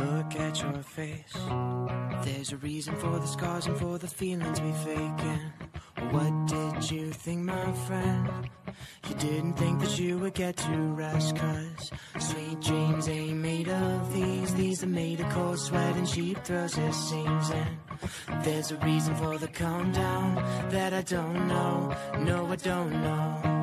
Look at your face. There's a reason for the scars and for the feelings we faking. What did you think, my friend? You didn't think that you would get to rest, cause sweet dreams ain't made of these. These are made of cold sweat and cheap throws it seems. And there's a reason for the calm down that I don't know. No, I don't know.